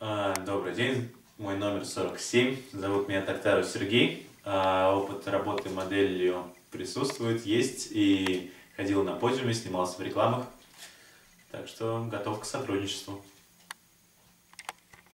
А, добрый день, мой номер 47, зовут меня Токтаров Сергей. А, опыт работы моделью присутствует, есть, и ходил на подиуме, снимался в рекламах. Так что готов к сотрудничеству.